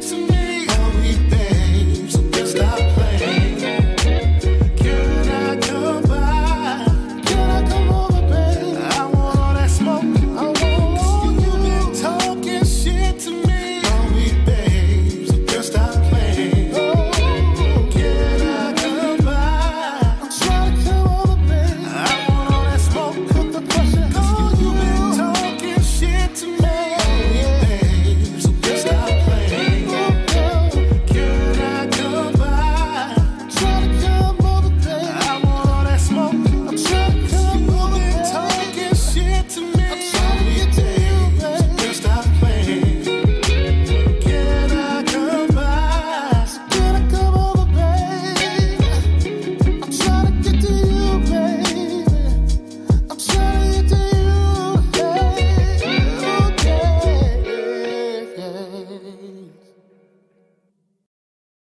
to me.